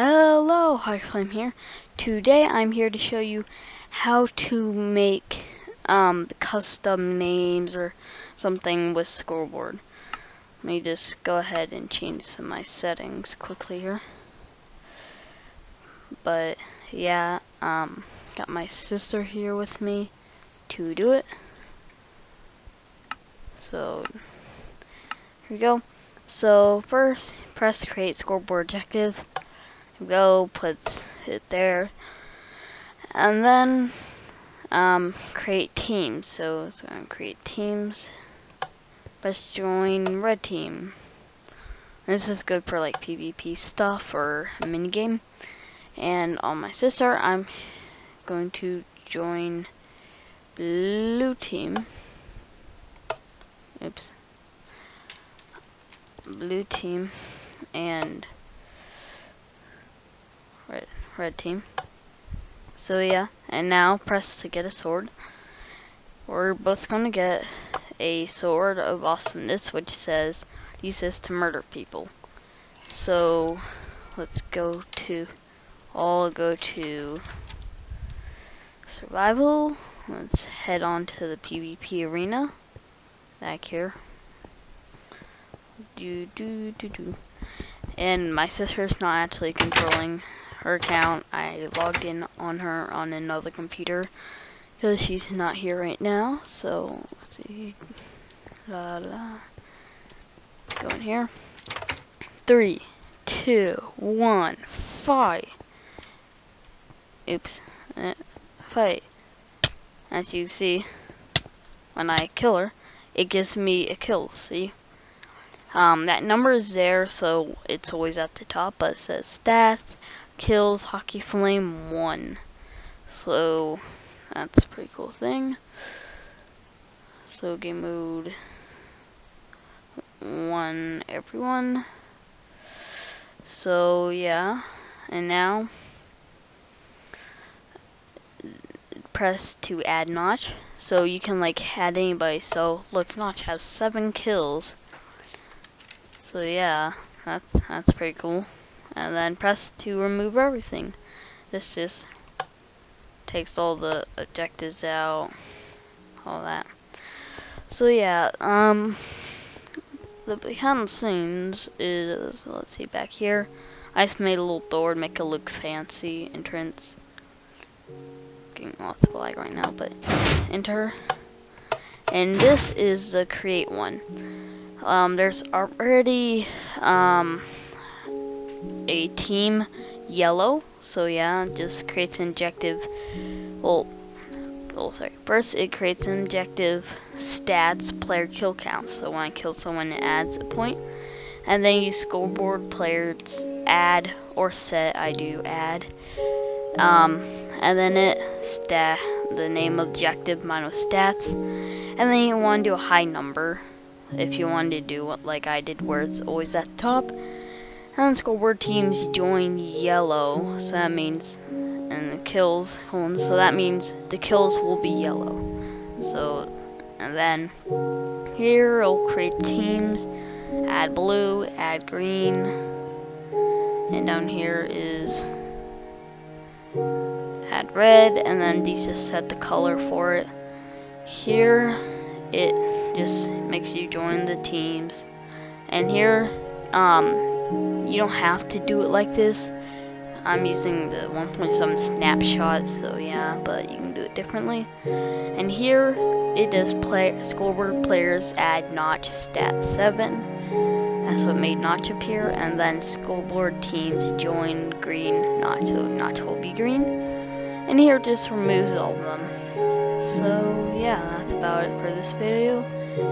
Hello, Flame here. Today I'm here to show you how to make um, custom names or something with scoreboard. Let me just go ahead and change some of my settings quickly here. But yeah, um, got my sister here with me to do it. So here we go. So first, press create scoreboard objective go puts it there. And then um, create teams. So it's going to create teams. Let's join red team. This is good for like PvP stuff or mini game and on my sister I'm going to join blue team. Oops. Blue team and red, team. So yeah, and now press to get a sword. We're both going to get a sword of awesomeness, which says, use this to murder people. So, let's go to, all go to survival. Let's head on to the PvP arena. Back here. Do do do do. And my sister's not actually controlling her account. I logged in on her on another computer because she's not here right now. So let's see. La la. Go in here. Three, two, one, fight. Oops. Uh, fight. As you see, when I kill her, it gives me a kill. See. Um, that number is there, so it's always at the top, but it says stats, kills Hockey Flame 1. So, that's a pretty cool thing. So, game mode 1, everyone. So, yeah. And now, press to add Notch. So, you can, like, add anybody. So, look, Notch has 7 kills. So, yeah. That's, that's pretty cool and then press to remove everything. This just takes all the objectives out, all that. So yeah, um, the behind the scenes is, let's see, back here, I just made a little door to make it look fancy entrance. Getting lots of lag right now, but enter. And this is the create one. Um, there's already, um, a team yellow. So yeah, just creates an objective. Well, oh sorry. First, it creates an objective stats player kill count. So when I kill someone, it adds a point. And then you scoreboard players add or set. I do add. Um, and then it stat the name objective minus stats. And then you want to do a high number if you want to do what like I did where it's always at the top and scoreboard teams join yellow, so that means, and the kills, on so that means the kills will be yellow. So, and then here it'll create teams, add blue, add green, and down here is add red, and then these just set the color for it. Here, it just makes you join the teams, and here, um, you don't have to do it like this. I'm using the 1.7 snapshot, so yeah, but you can do it differently. And here, it does play scoreboard players add notch stat 7. That's what made notch appear. And then scoreboard teams join green notch, so notch will be green. And here it just removes all of them. So yeah, that's about it for this video.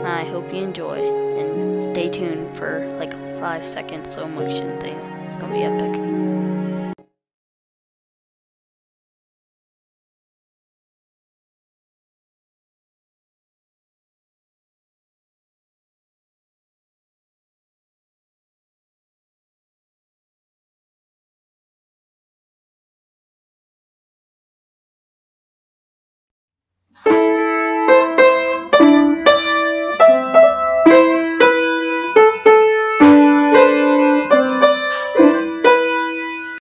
I hope you enjoy, and stay tuned for like 5 second slow motion thing. It's gonna be epic.